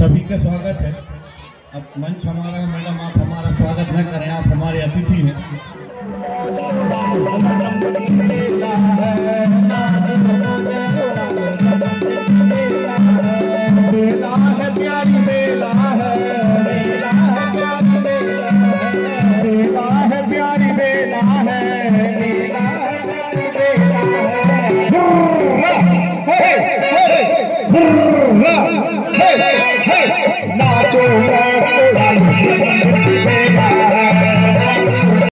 के स्वागत है। अब मंच हमारा मैडम आप हमारा स्वागत न करें। नाचो नाचो